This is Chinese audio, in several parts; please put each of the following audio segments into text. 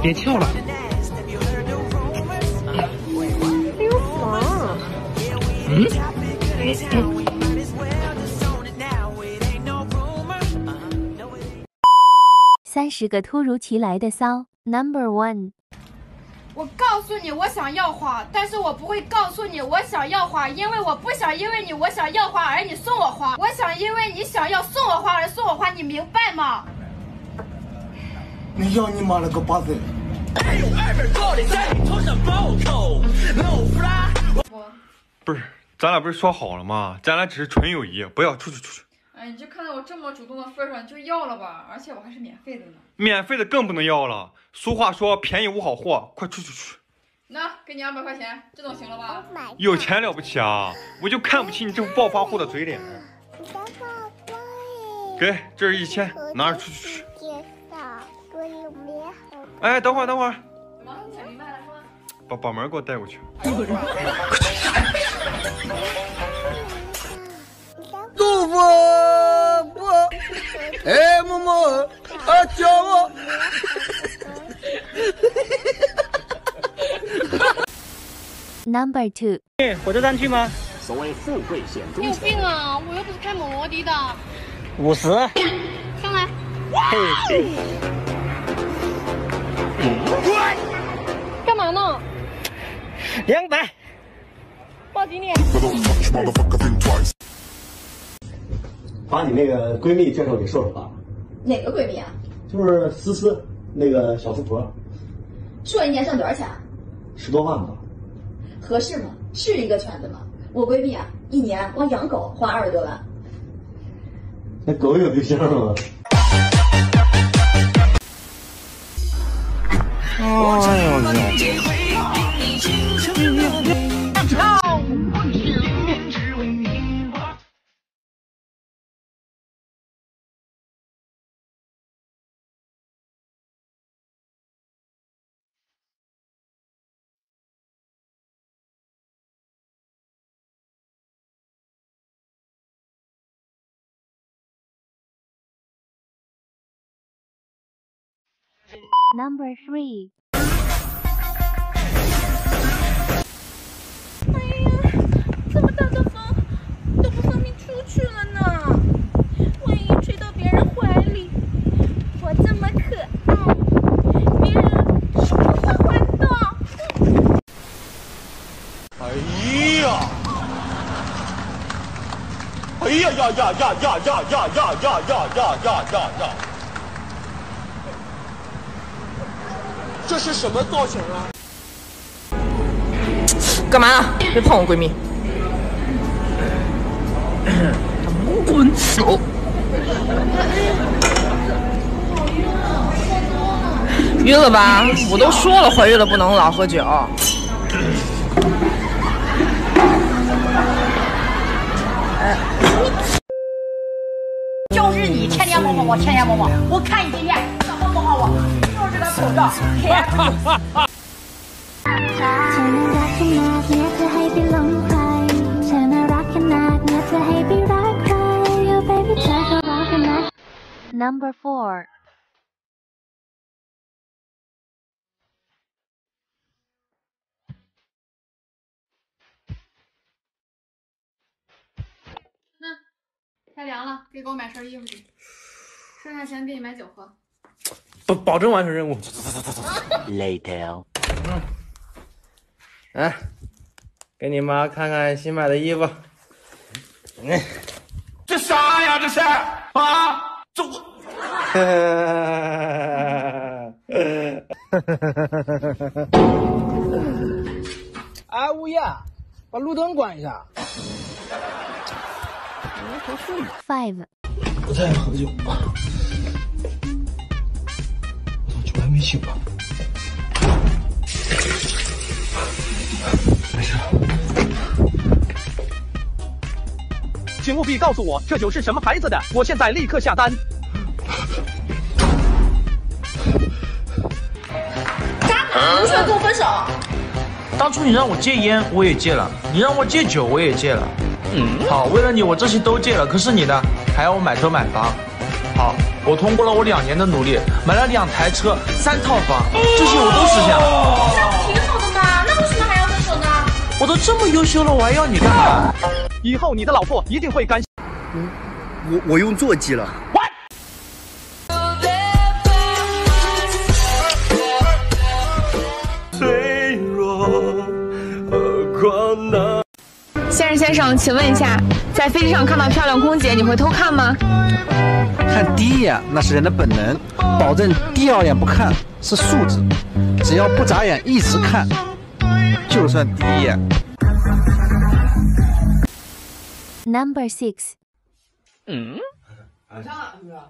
别跳了。没有房。嗯。三十个突如其来的骚，Number One。我告诉你，我想要花，但是我不会告诉你我想要花，因为我不想因为你我想要花而你送我花，我想因为你想要送我花而送我花，你明白吗？你要你妈了个巴子！不是，咱俩不是说好了吗？咱俩只是纯友谊，不要出去出去。哎，你就看在我这么主动的份上，就要了吧，而且我还是免费的呢。免费的更不能要了。俗话说，便宜无好货，快出去去。那给你二百块钱，这总行了吧？有钱了不起啊？我就看不起你这副暴发户的嘴脸。给，这是一千，拿着出去去。哎，等会儿，等会儿。怎么？想明白了是吗？把把门给我带过去。祝福不？哎，默默啊，叫我。Number Two。火车站去吗？所谓富贵险中你有。病啊！我又不是开摩的的。五十。上来。嘿。干嘛呢？两百。报警你。把你那个闺蜜介绍给硕硕吧，哪个闺蜜啊？就是思思那个小富婆，硕一年赚多少钱啊？十多万吧。合适吗？是一个圈子吗？我闺蜜啊，一年光养狗花二十多万。那狗有对象了吗？哎呦，我天。Number Three。哎呀，这么大的风都不方便出去了呢，万一吹到别人怀里，我这么可爱，别人是不会还的。哎呀！哎呀呀呀呀呀呀呀呀呀呀呀呀呀呀！这是什么造型啊？干嘛呢？别碰我闺蜜！滚手！晕了吧？我都说了，怀孕了不能老喝酒。就是你天天摸摸我，天天摸摸，我看你今天就是个口罩，黑，Number Four。太凉了，可以给我买身衣服去，剩下钱给你买酒喝。保保证完成任务。Later。嗯。来，给你妈看看新买的衣服。嗯。这啥呀？这是啊？这我。哎，物业，把路灯关一下。Five。不太爱喝酒。我操，酒还没醒呢。没事。请务必告诉我这酒是什么牌子的，我现在立刻下单。渣男，你想跟我分手？当初你让我戒烟，我也戒了；你让我戒酒，我也戒了。嗯，好，为了你，我这些都戒了。可是你呢？还要我买车买房。好，我通过了我两年的努力，买了两台车、三套房，这些我都实现了。那不挺好的吗？那为什么还要分手呢？我都这么优秀了，我还要你干嘛？以后你的老婆一定会感。我我用座机了。脆弱，何况那。先生先生，请问一下，在飞机上看到漂亮空姐，你会偷看吗？看第一眼那是人的本能，保证第二眼不看是素质。只要不眨眼，一直看，就算第一眼。Number six，嗯，你上哪去啊？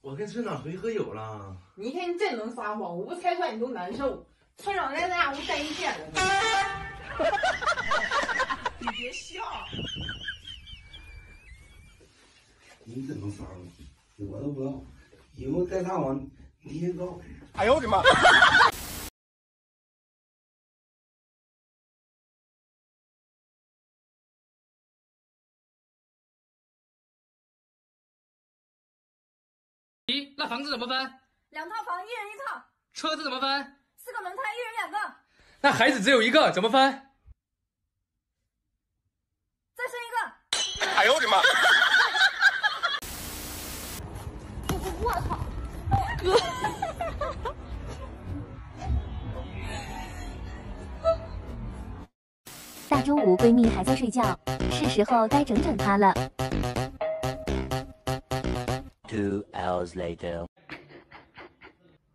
我跟村长回去喝酒了。你一天你真能撒谎，我不拆穿你都难受。村长在咱家屋待一天了。你别笑。你怎么发我都不知道，以后带大我你先告我。哎呦我的妈！咦，那房子怎么分？两套房，一人一套。车子怎么分？四个轮胎，一人两个。那孩子只有一个，怎么分？再生一个。哎呦我的妈！我操！大中午闺蜜还在睡觉，是时候该整整她了。Two hours later.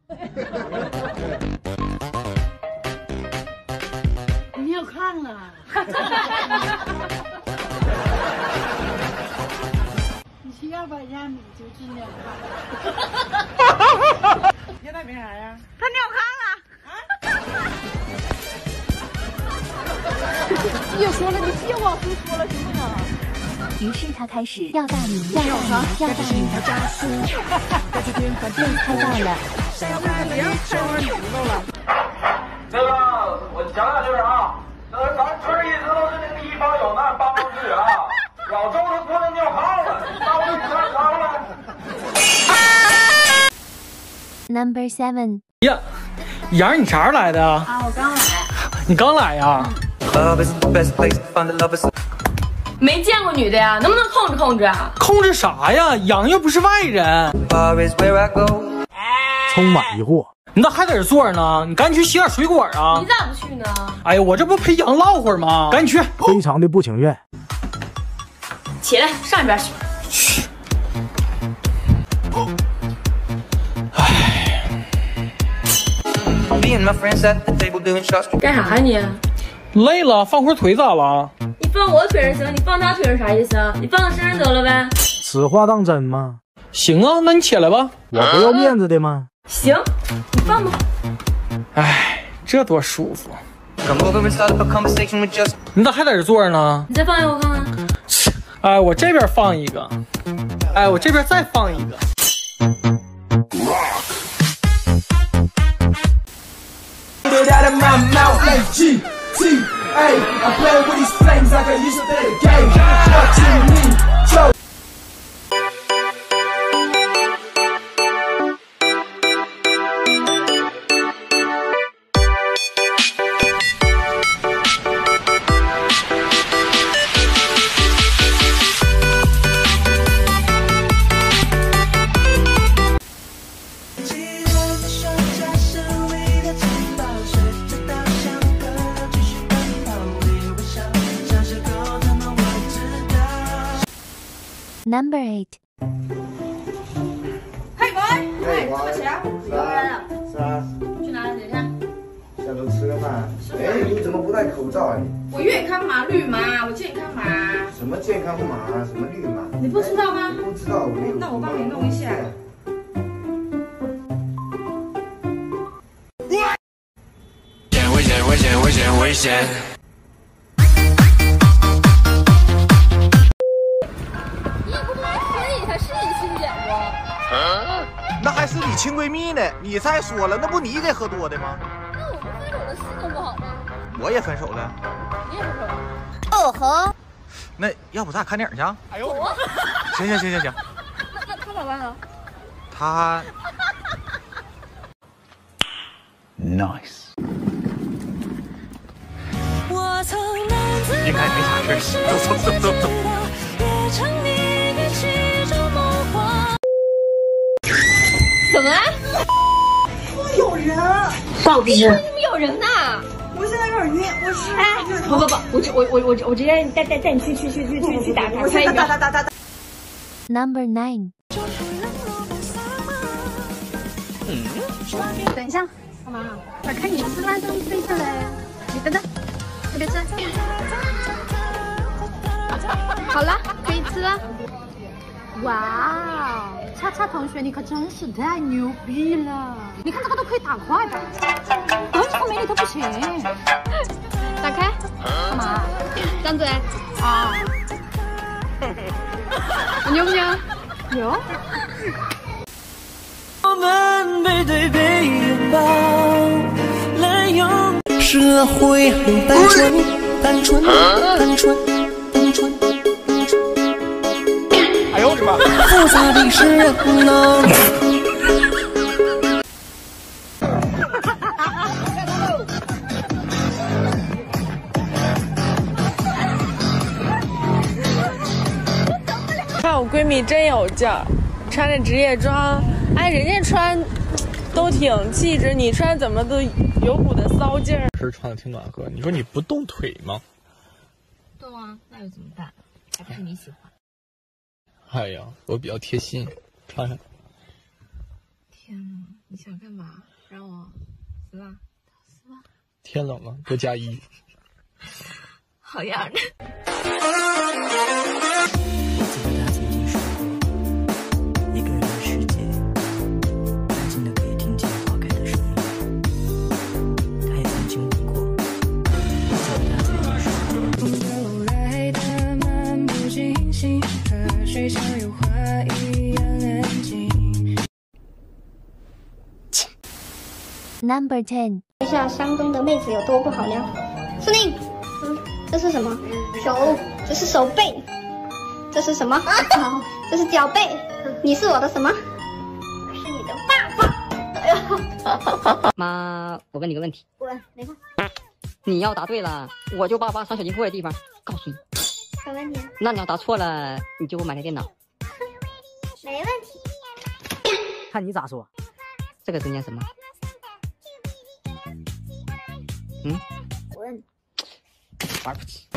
你有看了？要把压米就尽量吧。现在没啥呀？他尿炕了。啊别说了，你别往回说了，行不行？于是他开始要大米，要大米，要大米。被猜到了。别开玩笑了。那个，我讲两句啊。那个，咱村一直都是那个一方有难八方支援啊。老周他不能尿炕了，那我给你看炕了。Number seven，呀，杨儿，你啥时候来的啊？啊，我刚来。你刚来呀？没见过女的呀，能不能控制控制啊？控制啥呀？杨又不是外人。充满疑惑。你咋还在这坐着呢？你赶紧去洗点水果啊！你咋不去呢？哎呀，我这不陪杨唠会儿吗？赶紧去！非常的不情愿。起来，上一边。去。干啥呀你？累了，放会儿腿咋了？你放我腿上行，你放他腿上啥意思啊？你放他身上得了呗。此话当真吗？行啊，那你起来吧。我不要面子的吗？行，你放吧。哎，这多舒服。你咋还在这坐着呢？你再放一个我看看。哎，我这边放一个。哎，我这边再放一个。word out of my mouth like G T A. I play with these flames like a Number eight，嘿，喂，哎，怎么起来？是啊，是啊，去哪里？等一下。下楼吃个饭。哎，你怎么不戴口罩啊？你我健康码绿码，我健康码。什么健康码？什么绿码？你不知道吗？不知道，我没有。那我帮你弄一下。危险！危险！危险！危险！那还是你亲闺蜜呢。你再说了，那不你给喝多的吗？那我们分手了，是更不好吗？我也分手了。你也分手了。哦吼。那要不咱俩看电影去？哎呦，行行行行行。那那他俩老板了？他 Nice。应该没啥事儿，走走走走走。怎么了？有人！关我屁事！怎么有人呢？我现在有点晕，我是哎，不不不，我直我我我我直接带带带你去去去去去去打打快一点。打打打打打。Number nine，等一下，干嘛？我看你吃饭上飞下来，你等等，别别吃。好了，可以吃了。哇哦，恰恰同学，你可真是太牛逼了！你看这个都可以打快的，短手美女都不行。打开，干嘛？张嘴啊！我牛不牛？牛。我们背对背拥抱，滥用社会很单纯，单纯，单纯，复杂的是人呢。看我闺蜜真有劲儿，穿着职业装，哎，人家穿都挺气质，你穿怎么都有股的骚劲儿。是穿的挺暖和，你说你不动腿吗？动啊，那又怎么办？还不是你喜欢。哎呀，我比较贴心，穿上。天呐，你想干嘛？让我死吧？死吧！天冷了，多加衣。好样的！Number ten，一下山东的妹子有多不好撩。司令，嗯，这是什么？手，这是手背。这是什么？这是脚背。你是我的什么？我是你的爸爸。哎呀，妈，我问你个问题，滚，没看。你要答对了，我就把爸上小金库的地方告诉你；什问题？那你要答错了，你就给我买台电脑。没问题。看你咋说。这个字念什么？嗯，滚。玩不起。嗯